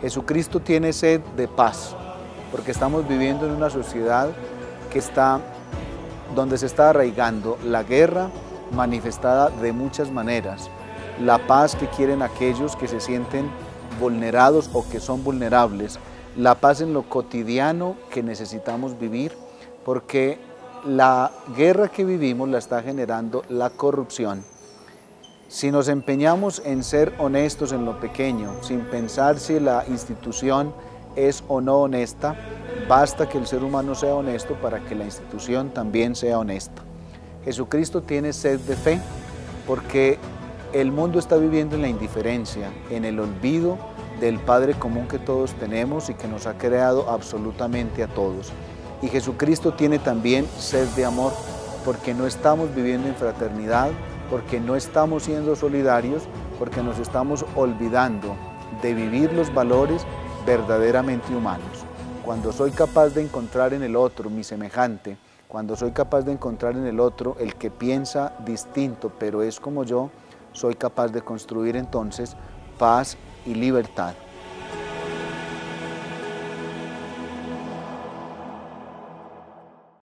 Jesucristo tiene sed de paz, porque estamos viviendo en una sociedad que está, donde se está arraigando la guerra manifestada de muchas maneras, la paz que quieren aquellos que se sienten vulnerados o que son vulnerables, la paz en lo cotidiano que necesitamos vivir, porque la guerra que vivimos la está generando la corrupción. Si nos empeñamos en ser honestos en lo pequeño, sin pensar si la institución es o no honesta, basta que el ser humano sea honesto para que la institución también sea honesta. Jesucristo tiene sed de fe porque el mundo está viviendo en la indiferencia, en el olvido del Padre común que todos tenemos y que nos ha creado absolutamente a todos. Y Jesucristo tiene también sed de amor, porque no estamos viviendo en fraternidad, porque no estamos siendo solidarios, porque nos estamos olvidando de vivir los valores verdaderamente humanos. Cuando soy capaz de encontrar en el otro mi semejante, cuando soy capaz de encontrar en el otro el que piensa distinto, pero es como yo, soy capaz de construir entonces paz y libertad.